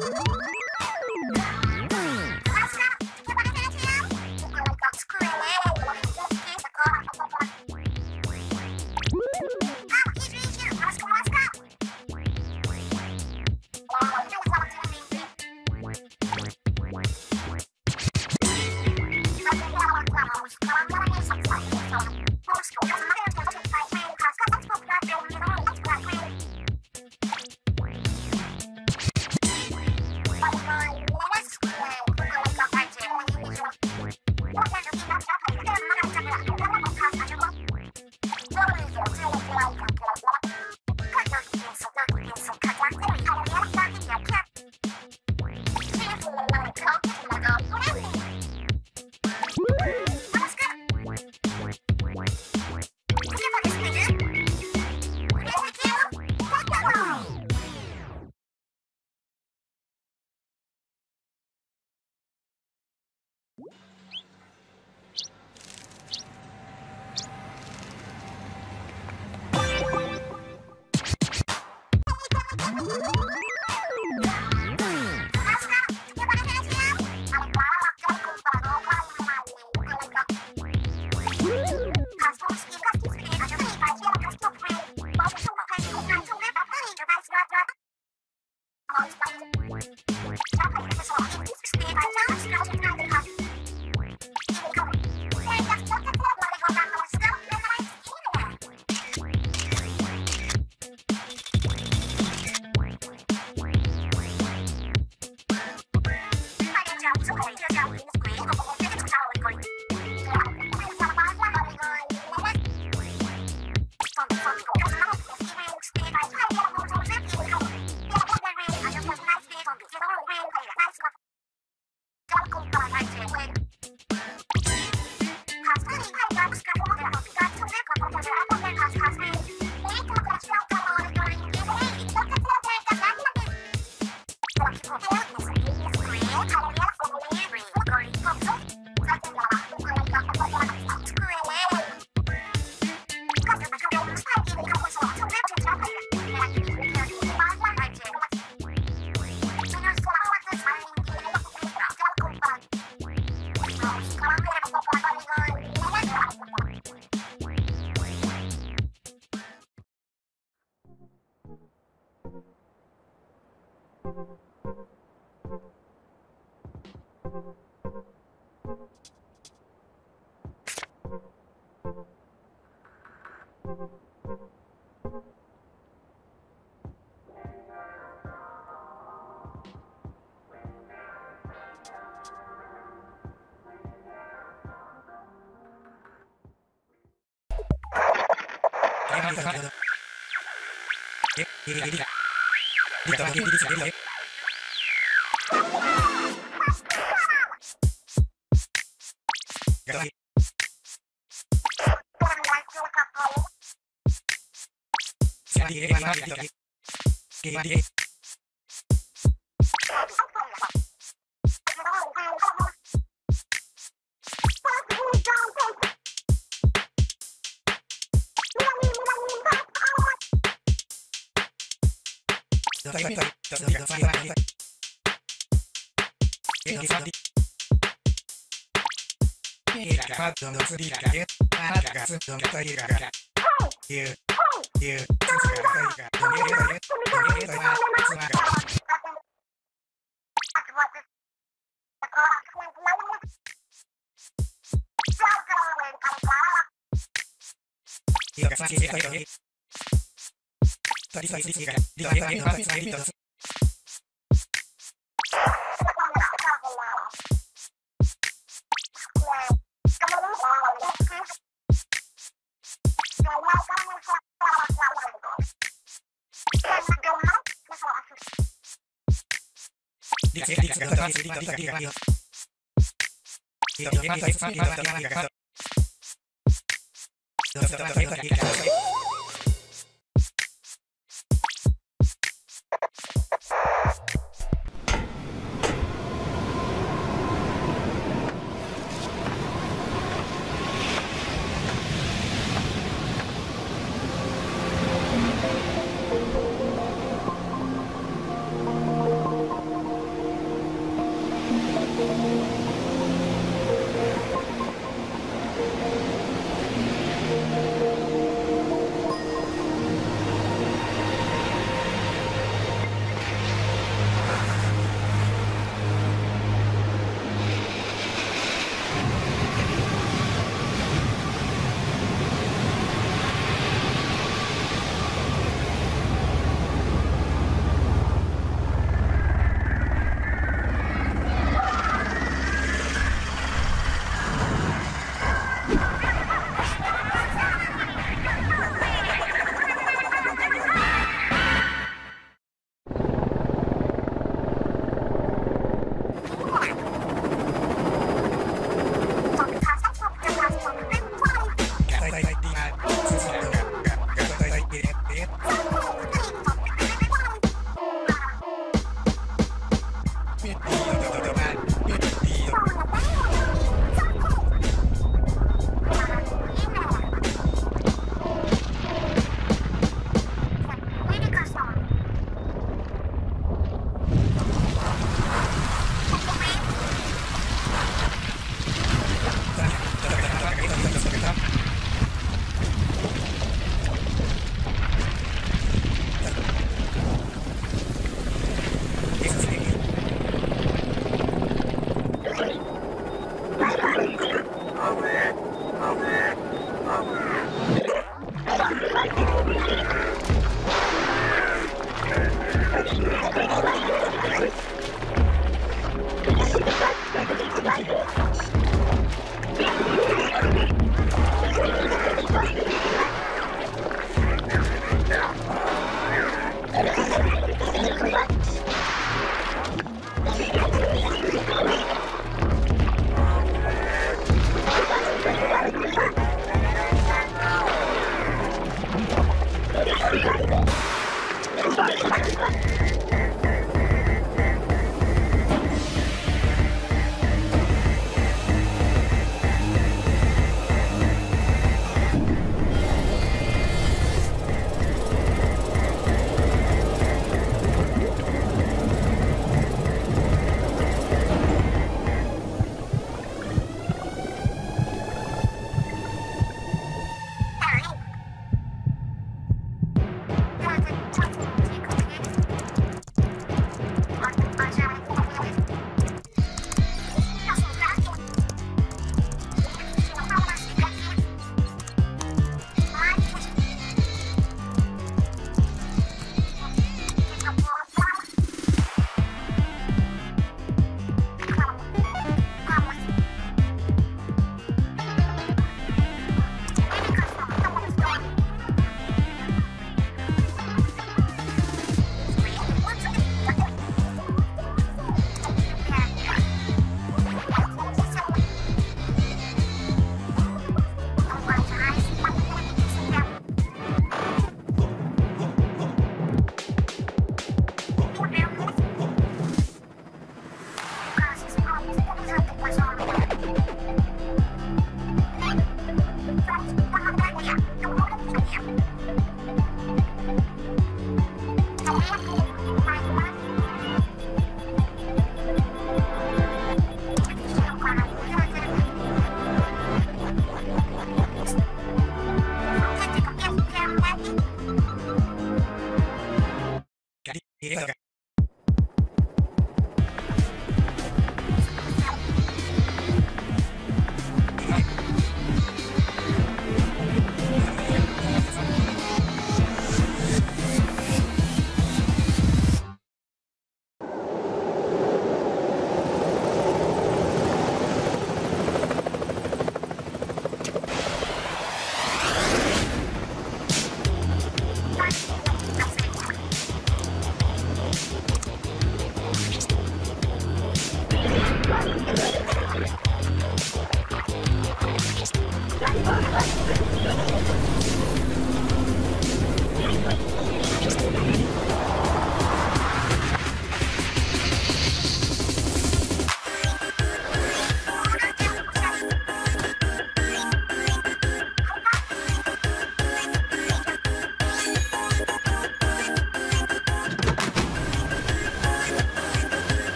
you you. Get it, ファッの釣りだけ、あなたがすっとんと。ゆう、ゆう、がと、とと、とと、とり。とりとり、りとりとりりと。Gracias.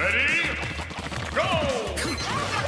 Ready? Go!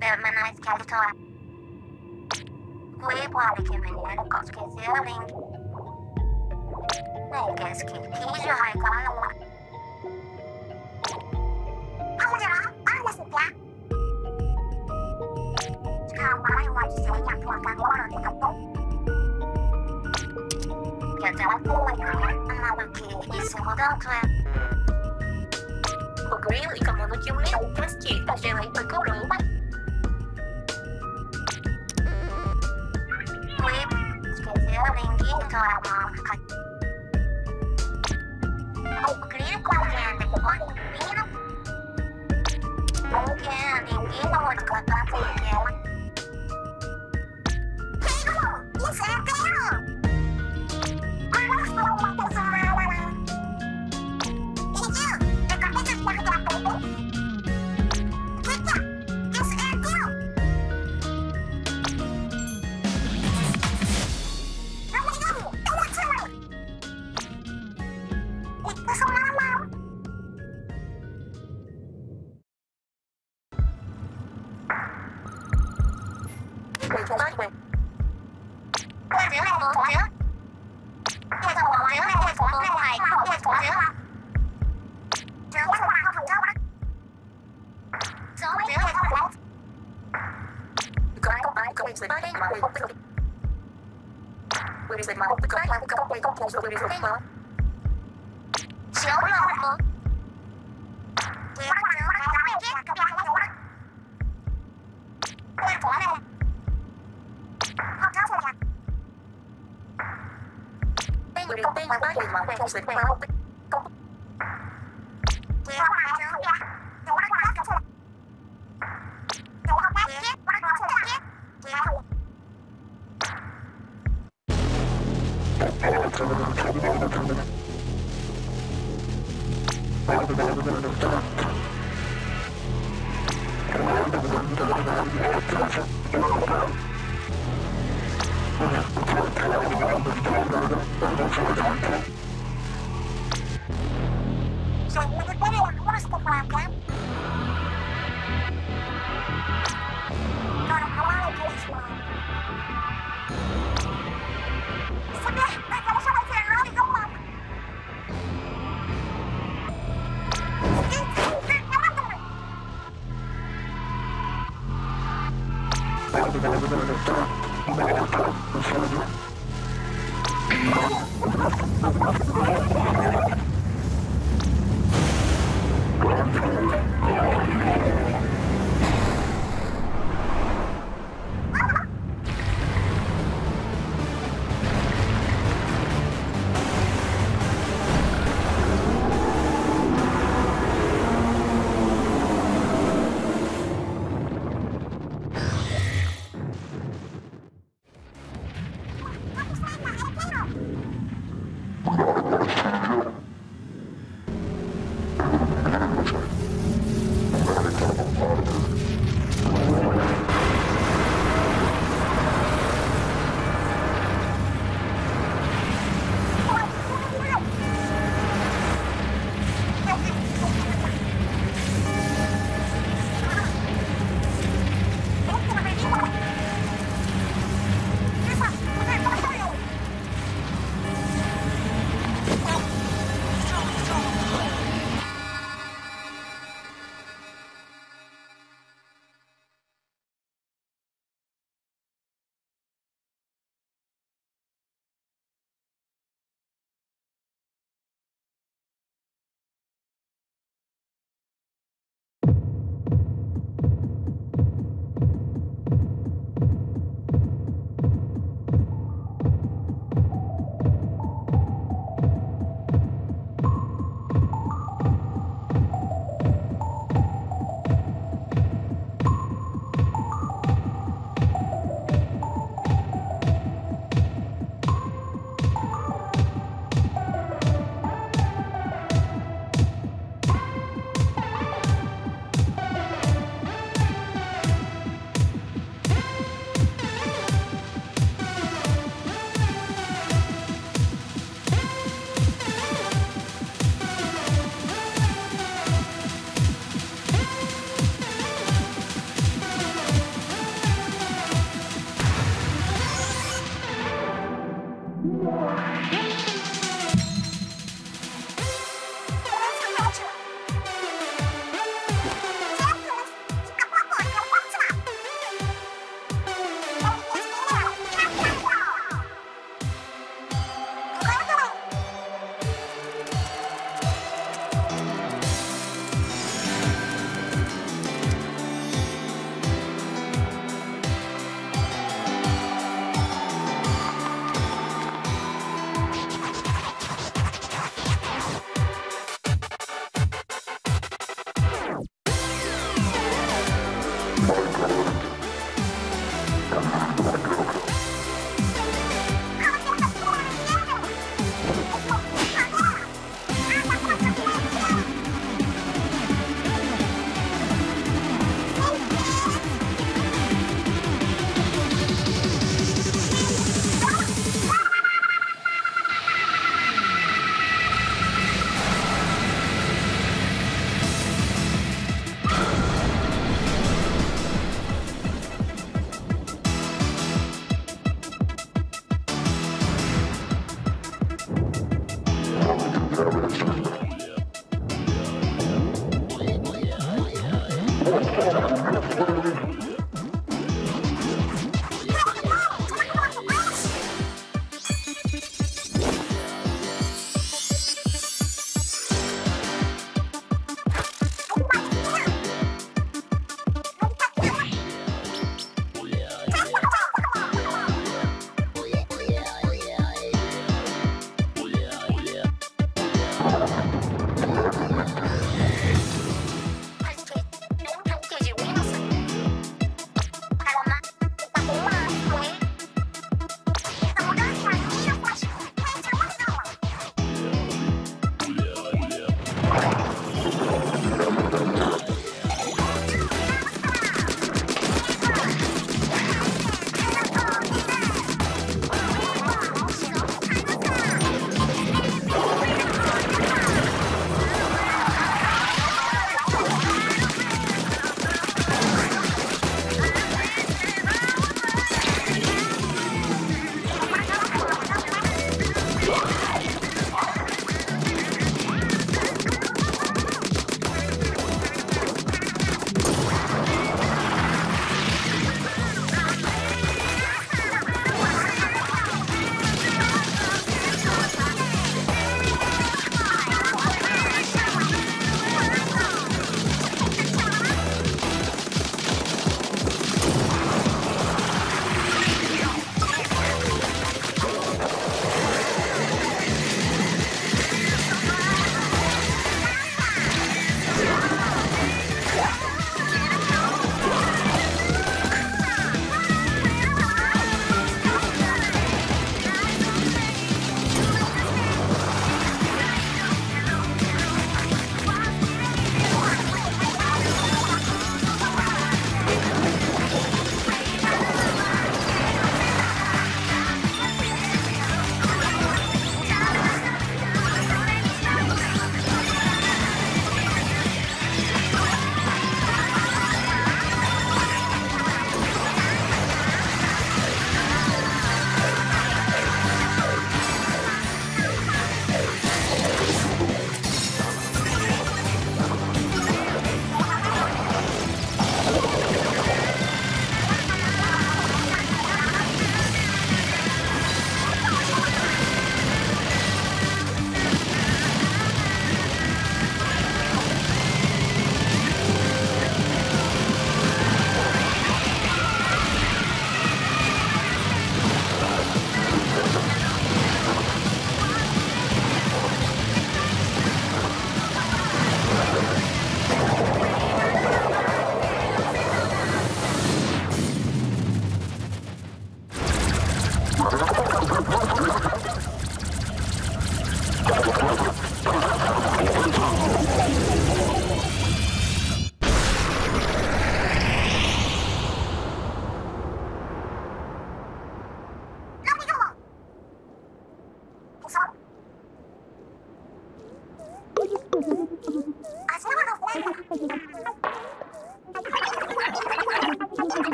Bergman Iskeltor. Uyguardikemin Erkovski Zerling. Negeski Kiju Haikalawa. Aula, Alasita. Kawai Wajiseya Puakagoro Tikapo. Yatapuakaya Amawaki Isuhodotwe. Pogrel и коммунутивные участки, пожелай покорова. Your main game is on, Mom. I